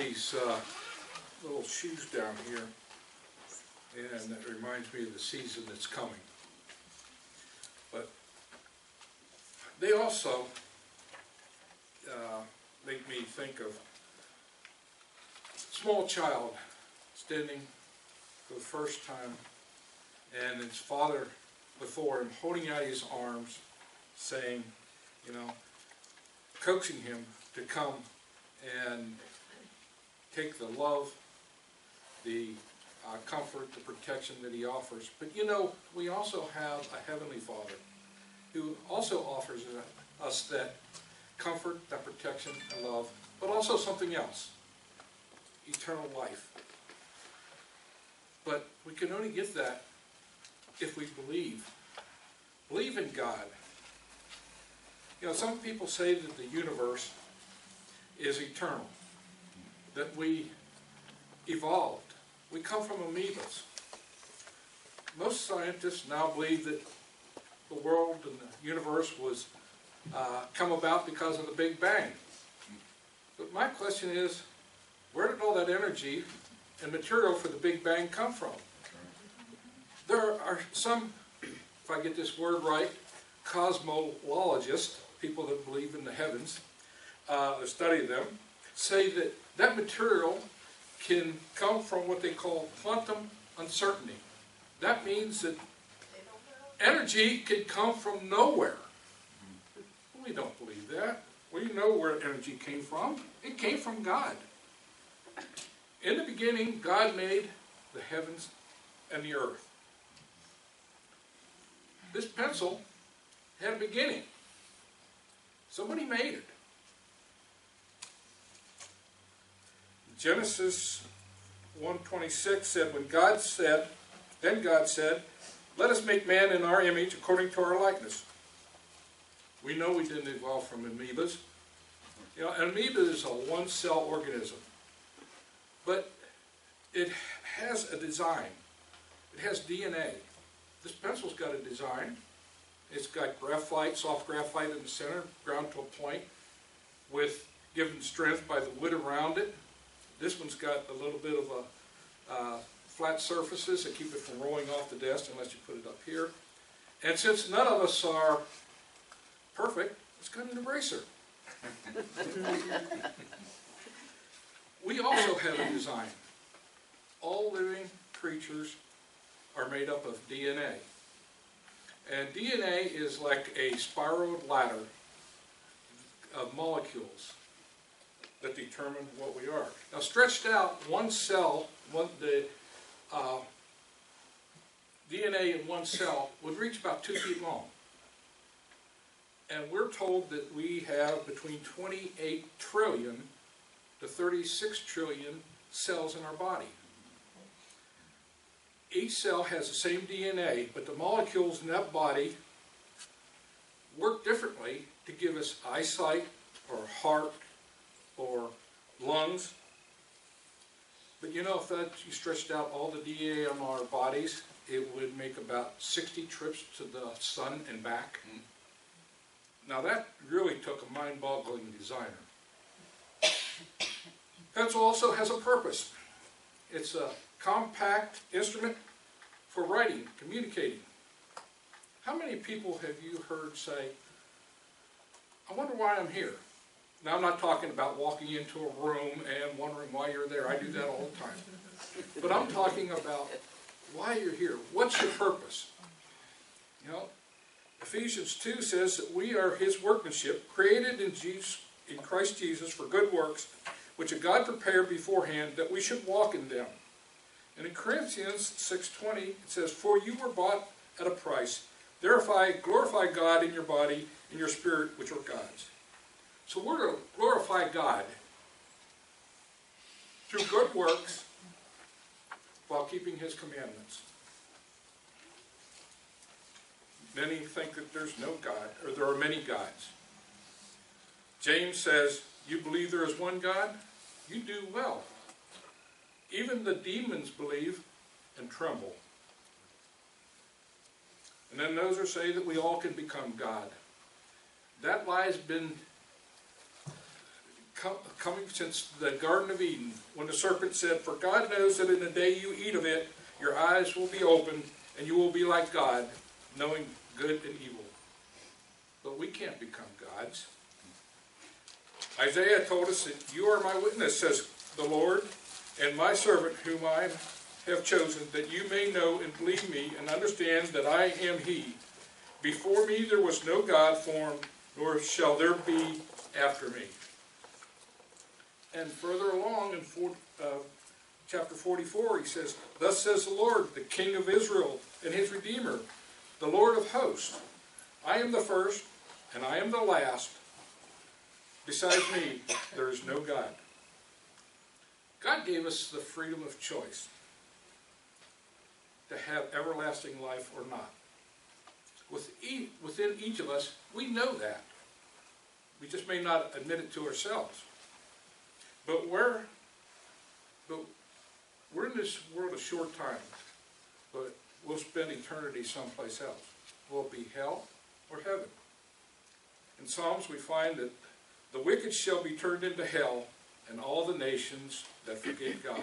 these uh, little shoes down here, and it reminds me of the season that's coming. But they also uh, make me think of a small child standing for the first time, and his father before him holding out his arms, saying, you know, coaxing him to come and take the love, the uh, comfort, the protection that he offers. But you know, we also have a Heavenly Father who also offers us that comfort, that protection, and love, but also something else eternal life. But we can only get that if we believe. Believe in God. You know, some people say that the universe is eternal, that we evolved. We come from amoebas. Most scientists now believe that the world and the universe was uh, come about because of the Big Bang. But my question is, where did all that energy and material for the Big Bang come from? There are some, if I get this word right, cosmologists, people that believe in the heavens, uh, study them, say that that material can come from what they call quantum uncertainty. That means that energy can come from nowhere. We don't believe that. We know where energy came from. It came from God. In the beginning, God made the heavens and the earth. This pencil had a beginning. Somebody made it. Genesis 1.26 said, when God said, then God said, let us make man in our image according to our likeness. We know we didn't evolve from amoebas. You know, an amoeba is a one-cell organism. But it has a design. It has DNA. This pencil's got a design. It's got graphite, soft graphite in the center, ground to a point, with given strength by the wood around it. This one's got a little bit of a uh, flat surfaces that keep it from rolling off the desk unless you put it up here. And since none of us are perfect, it's got an eraser. we also have a design. All living creatures are made up of DNA. And DNA is like a spiraled ladder of molecules that determine what we are. Now stretched out, one cell, one, the uh, DNA in one cell would reach about two feet long. And we're told that we have between 28 trillion to 36 trillion cells in our body each cell has the same DNA, but the molecules in that body work differently to give us eyesight or heart or lungs. But you know, if that you stretched out all the DNA on our bodies, it would make about 60 trips to the sun and back. Now that really took a mind-boggling designer. Pencil also has a purpose. It's a compact instrument for writing, communicating. How many people have you heard say, I wonder why I'm here? Now I'm not talking about walking into a room and wondering why you're there. I do that all the time. But I'm talking about why you're here. What's your purpose? You know, Ephesians 2 says that we are his workmanship, created in, Jesus, in Christ Jesus for good works, which God prepared beforehand that we should walk in them. And in Corinthians 6.20, it says, For you were bought at a price. Therefore, glorify God in your body and your spirit, which are God's. So we're to glorify God through good works while keeping his commandments. Many think that there's no God, or there are many gods. James says, you believe there is one God? You do well. Even the demons believe and tremble. And then those are say that we all can become God. That lie's been com- coming since the Garden of Eden, when the serpent said, For God knows that in the day you eat of it, your eyes will be opened, and you will be like God, knowing good and evil. But we can't become gods. Isaiah told us that you are my witness, says the Lord, and my servant whom I have chosen, that you may know and believe me and understand that I am he. Before me there was no God formed, nor shall there be after me. And further along in uh, chapter 44, he says, Thus says the Lord, the King of Israel and his Redeemer, the Lord of hosts. I am the first, and I am the last. Besides me, there is no God. God gave us the freedom of choice to have everlasting life or not. Within each of us, we know that. We just may not admit it to ourselves. But we're, but we're in this world a short time, but we'll spend eternity someplace else. Will it be hell or heaven? In Psalms, we find that the wicked shall be turned into hell, and all the nations that forget God.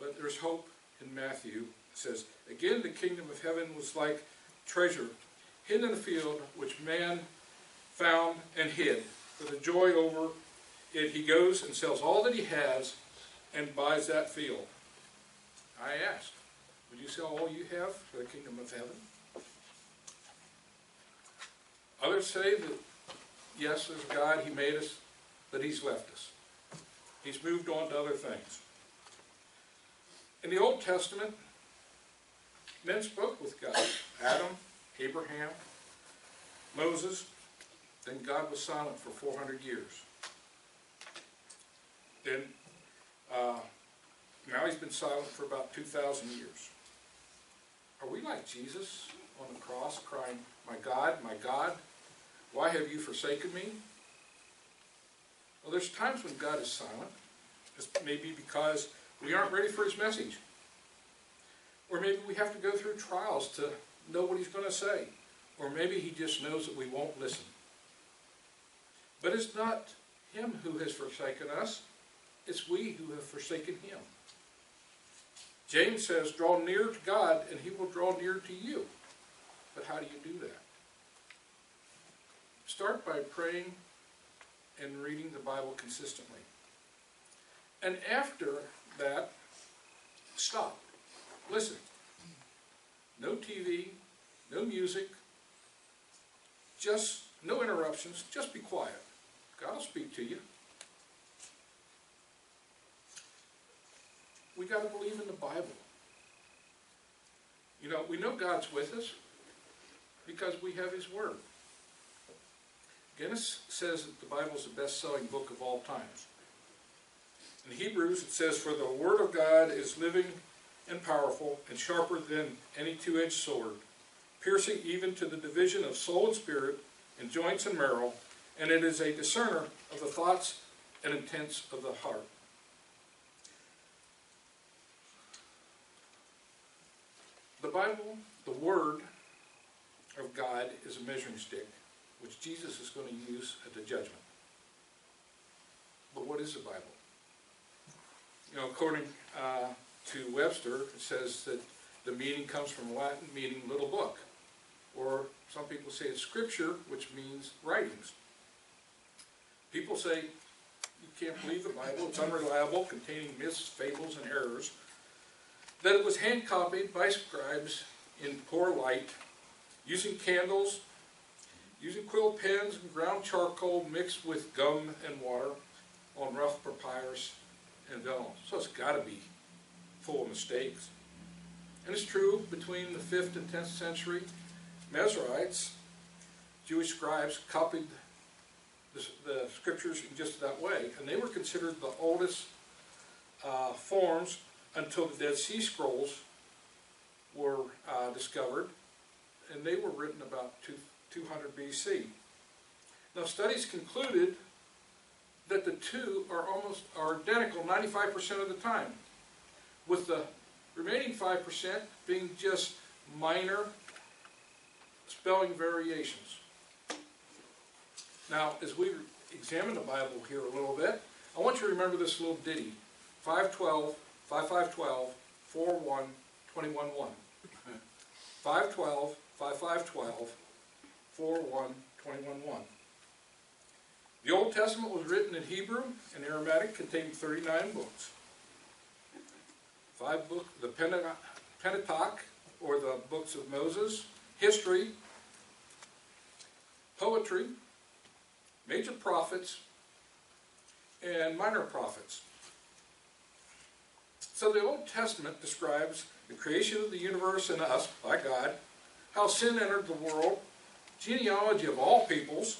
But there's hope in Matthew. It says, Again, the kingdom of heaven was like treasure hidden in a field, which man found and hid. For the joy over it, he goes and sells all that he has and buys that field. I asked, Would you sell all you have for the kingdom of heaven? Others say that, yes, there's God, he made us, but he's left us. He's moved on to other things. In the Old Testament, men spoke with God. Adam, Abraham, Moses, then God was silent for 400 years. Then, uh, now he's been silent for about 2,000 years. Are we like Jesus on the cross crying, My God, my God, why have you forsaken me? Well, there's times when God is silent. This may be because we aren't ready for his message. Or maybe we have to go through trials to know what he's going to say. Or maybe he just knows that we won't listen. But it's not him who has forsaken us, it's we who have forsaken him. James says, Draw near to God, and he will draw near to you. But how do you do that? Start by praying and reading the Bible consistently. And after that, stop. Listen. No TV, no music, just no interruptions, just be quiet. God will speak to you. We got to believe in the Bible. You know, we know God's with us because we have His Word. Guinness says that the Bible is the best-selling book of all times. In Hebrews, it says, For the Word of God is living and powerful and sharper than any two-edged sword, piercing even to the division of soul and spirit and joints and marrow, and it is a discerner of the thoughts and intents of the heart. Bible, the Word of God, is a measuring stick, which Jesus is going to use at the judgment. But what is the Bible? You know, according uh, to Webster, it says that the meaning comes from Latin meaning little book. Or some people say it's scripture, which means writings. People say you can't believe the Bible, it's unreliable, containing myths, fables, and errors. That it was hand copied by scribes in poor light, using candles, using quill pens and ground charcoal mixed with gum and water on rough papyrus and vellum. So it's got to be full of mistakes. And it's true, between the 5th and 10th century, Masoretes, Jewish scribes, copied the, the, scriptures in just that way. And they were considered the oldest uh, forms until the Dead Sea Scrolls were uh, discovered. And they were written about two, 200 BC. Now studies concluded that the two are almost are identical 95% of the time with the remaining 5% being just minor spelling variations. Now, as we examine the Bible here a little bit, I want you to remember this little ditty. 512, 5512, 41, 21, 1. 512, 5512, 41, 21, 1. The Old Testament was written in Hebrew and Aramaic, containing 39 books. Five books, the Pentateuch, or the books of Moses, history, poetry, major prophets, and minor prophets. So the Old Testament describes the creation of the universe and us by God, how sin entered the world, genealogy of all peoples,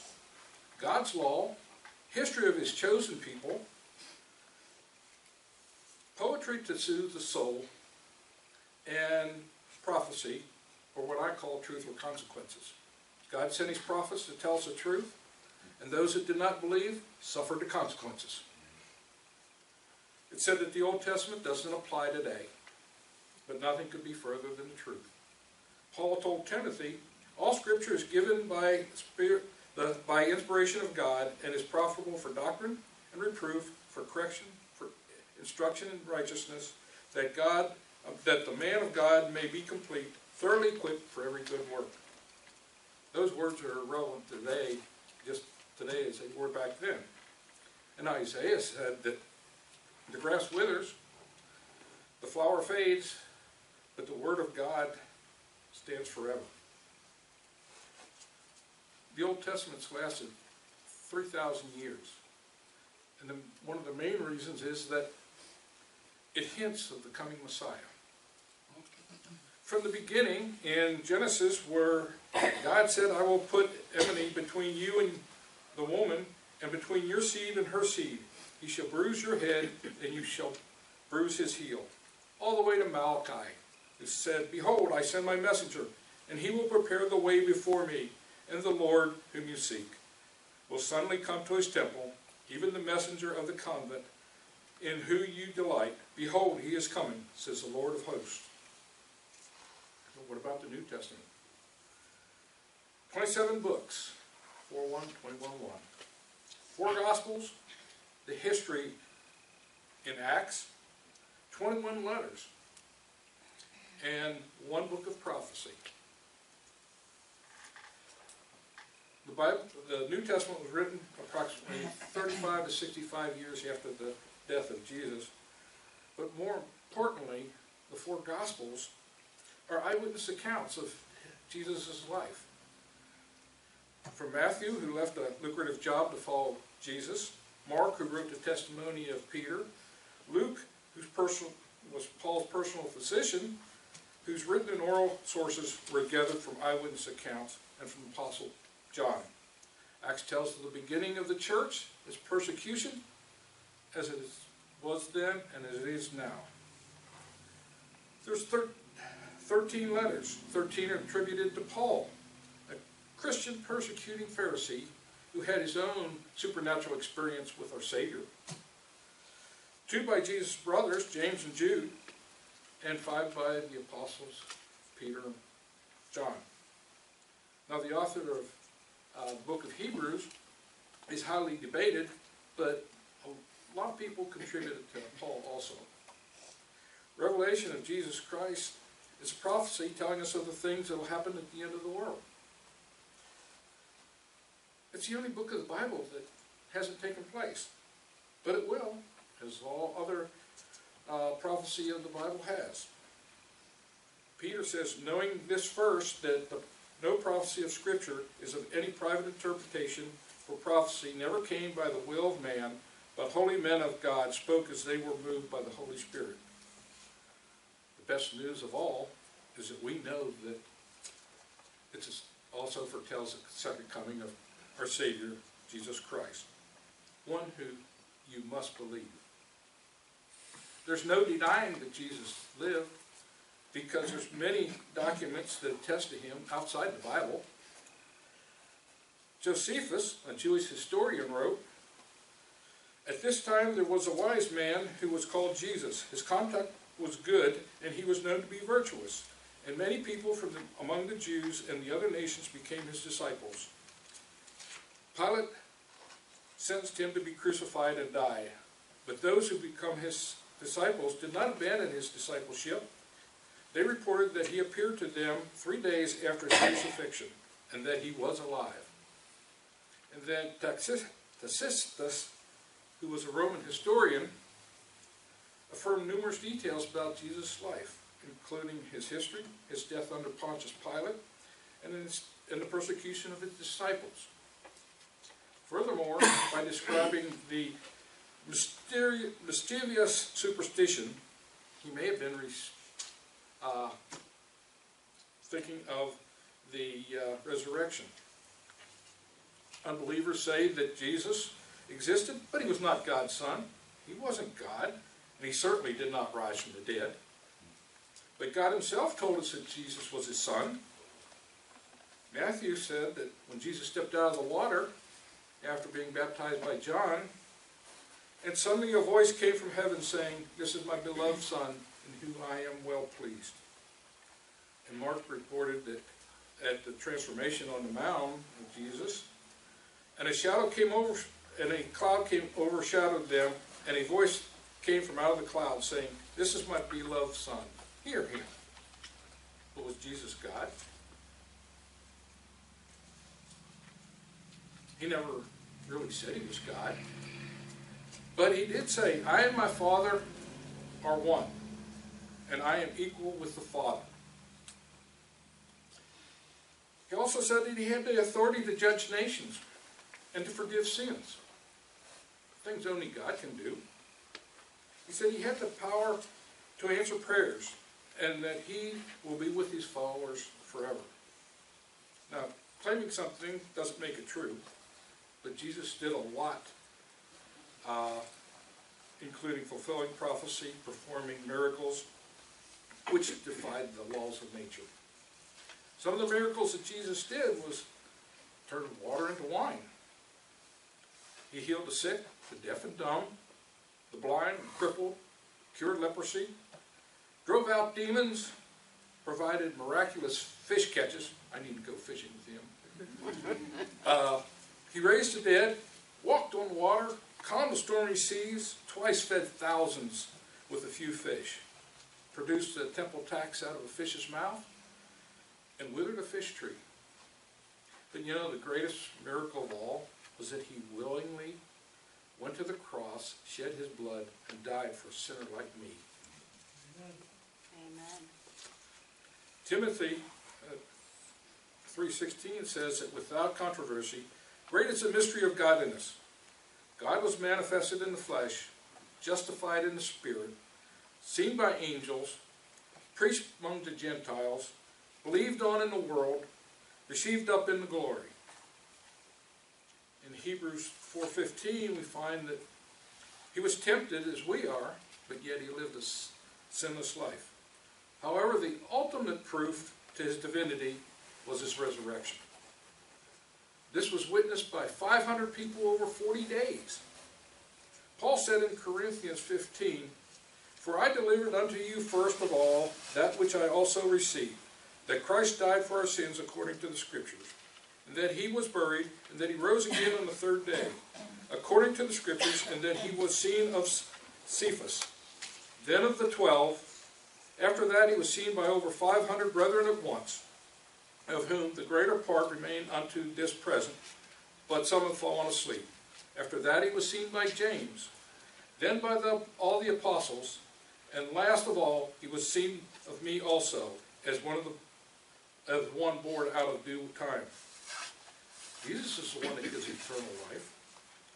God's law, history of his chosen people, poetry to soothe the soul, and prophecy, or what I call truth or consequences. God sent his prophets to tell us the truth, and those that did not believe suffered the consequences. It said that the Old Testament doesn't apply today, but nothing could be further than the truth. Paul told Timothy, all scripture is given by spirit, the, by inspiration of God and is profitable for doctrine and reproof, for correction, for instruction in righteousness, that God, that the man of God may be complete, thoroughly equipped for every good work. Those words are relevant today, just today as they were back then. And Isaiah said that the grass withers, the flower fades, but the word of God stands forever. The Old Testament's lasted 3,000 years. And the, one of the main reasons is that it hints of the coming Messiah. From the beginning, in Genesis, where God said, I will put enmity between you and the woman, and between your seed and her seed. He shall bruise your head, and you shall bruise his heel. All the way to Malachi, it said, Behold, I send my messenger, and he will prepare the way before me, and the Lord whom you seek will suddenly come to his temple, even the messenger of the convent, in whom you delight. Behold, he is coming, says the Lord of hosts. But what about the New Testament? 27 books, 4 1, 21 1. Four Gospels, the history in Acts, 21 letters, and one book of prophecy. The Bible, the New Testament was written approximately 35 to 65 years after the death of Jesus. But more importantly, the four Gospels are eyewitness accounts of Jesus' life. From Matthew, who left a lucrative job to follow Jesus, Mark, who wrote the testimony of Peter, Luke, personal, was Paul's personal physician, whose written and oral sources were gathered from eyewitness accounts and from Apostle John. Acts tells of the beginning of the church, its persecution, as it was then and as it is now. There's thir 13 letters. 13 are attributed to Paul, a Christian persecuting Pharisee who had his own supernatural experience with our Savior. Two by Jesus' brothers, James and Jude, and five by the apostles, Peter and John. Now the author of uh, the book of Hebrews is highly debated, but a lot of people contributed to Paul also. Revelation of Jesus Christ is prophecy telling us of the things that will happen at the end of the world. It's the only book of the Bible that hasn't taken place. But it will, as all other uh, prophecy of the Bible has. Peter says, knowing this first, that the, no prophecy of Scripture is of any private interpretation, for prophecy never came by the will of man, but holy men of God spoke as they were moved by the Holy Spirit. The best news of all is that we know that it also foretells the second coming of our Savior, Jesus Christ, one who you must believe. There's no denying that Jesus lived because there's many documents that attest to him outside the Bible. Josephus, a Jewish historian, wrote, At this time there was a wise man who was called Jesus. His conduct was good, and he was known to be virtuous. And many people from the, among the Jews and the other nations became his disciples. Pilate sentenced him to be crucified and die. But those who become his disciples did not abandon his discipleship. They reported that he appeared to them three days after his crucifixion, and that he was alive. And then Tacitus, who was a Roman historian, affirmed numerous details about Jesus' life, including his history, his death under Pontius Pilate, and, his, and the persecution of his disciples. Furthermore, by describing the mischievous superstition, he may have been uh, thinking of the uh, resurrection. Unbelievers say that Jesus existed, but he was not God's son. He wasn't God, and he certainly did not rise from the dead. But God himself told us that Jesus was his son. Matthew said that when Jesus stepped out of the water after being baptized by John, and suddenly a voice came from heaven saying, This is my beloved Son, in whom I am well pleased. And Mark reported that at the transformation on the mound of Jesus, and a shadow came over, and a cloud came overshadowed them, and a voice came from out of the cloud saying, This is my beloved Son, hear him. But was Jesus God? He never really said he was God. But he did say, I and my Father are one, and I am equal with the Father. He also said that he had the authority to judge nations and to forgive sins. Things only God can do. He said he had the power to answer prayers and that he will be with his followers forever. Now, claiming something doesn't make it true, but Jesus did a lot uh, including fulfilling prophecy, performing miracles, which defied the laws of nature. Some of the miracles that Jesus did was turn water into wine. He healed the sick, the deaf and dumb, the blind and crippled, cured leprosy, drove out demons, provided miraculous fish catches. I need to go fishing with him. Uh, he raised the dead, walked on water, calmed the stormy seas, twice fed thousands with a few fish, produced a temple tax out of a fish's mouth, and withered a fish tree. But you know, the greatest miracle of all was that he willingly went to the cross, shed his blood, and died for a sinner like me. Amen. Timothy uh, 3.16 says that without controversy, great is the mystery of godliness. God was manifested in the flesh, justified in the spirit, seen by angels, preached among the Gentiles, believed on in the world, received up in the glory. In Hebrews 4.15 we find that he was tempted as we are, but yet he lived a sinless life. However, the ultimate proof to his divinity was his resurrection. This was witnessed by 500 people over 40 days. Paul said in Corinthians 15, For I delivered unto you first of all that which I also received, that Christ died for our sins according to the Scriptures, and that he was buried, and that he rose again on the third day, according to the Scriptures, and that he was seen of Cephas, then of the twelve. After that he was seen by over 500 brethren at once of whom the greater part remain unto this present, but some have fallen asleep. After that he was seen by James, then by the, all the apostles, and last of all he was seen of me also, as one of the as one born out of due time. Jesus is the one that gives eternal life.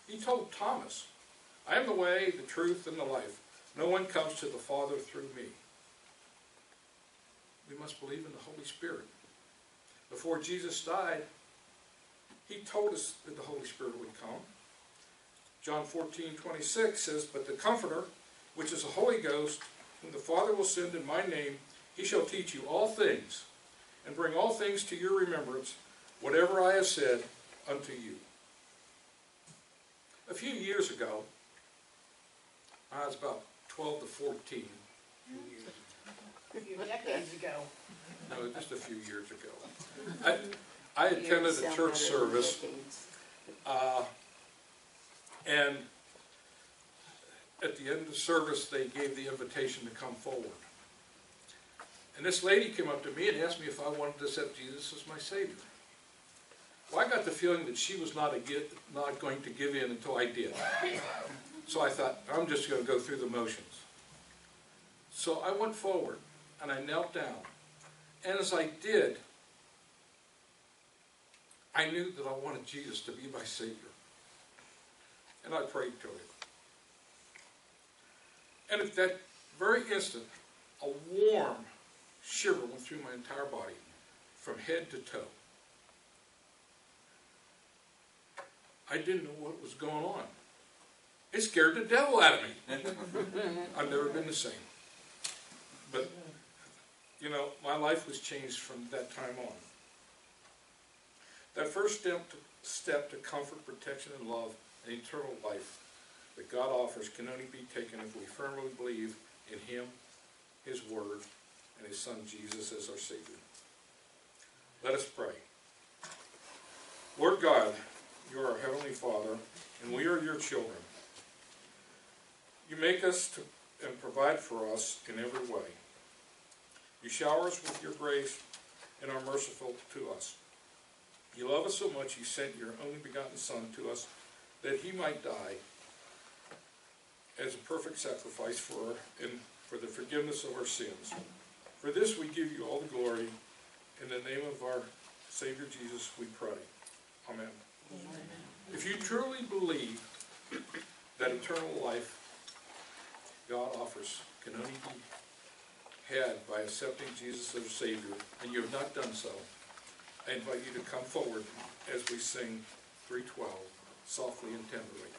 He told Thomas, I am the way, the truth, and the life. No one comes to the Father through me. We must believe in the Holy Spirit before Jesus died, he told us that the Holy Spirit would come. John 14, 26 says, But the Comforter, which is the Holy Ghost, whom the Father will send in my name, he shall teach you all things, and bring all things to your remembrance, whatever I have said unto you. A few years ago, I was about 12 to 14, A few decades ago. no, just a few years ago. I, I attended a church service uh, And at the end of the service, they gave the invitation to come forward. And this lady came up to me and asked me if I wanted to accept Jesus as my Savior. Well, I got the feeling that she was not, gi- not going to give in until I did. So I thought, I'm just going to go through the motions. So I went forward and I knelt down. And as I did, I knew that I wanted Jesus to be my Savior. And I prayed to him. And at that very instant, a warm shiver went through my entire body, from head to toe. I didn't know what was going on. It scared the devil out of me. I've never been the same. But, you know, my life was changed from that time on. That first step to, step to comfort, protection, and love, and eternal life that God offers can only be taken if we firmly believe in Him, His Word, and His Son Jesus as our Savior. Let us pray. Lord God, you are our Heavenly Father, and we are your children. You make us to, and provide for us in every way. You shower us with your grace and are merciful to us. You love us so much, you sent your only begotten Son to us that he might die as a perfect sacrifice for and for the forgiveness of our sins. For this we give you all the glory. In the name of our Savior Jesus, we pray. Amen. If you truly believe that eternal life God offers can only be had by accepting Jesus as Savior, and you have not done so, I invite you to come forward as we sing 312 softly and tenderly.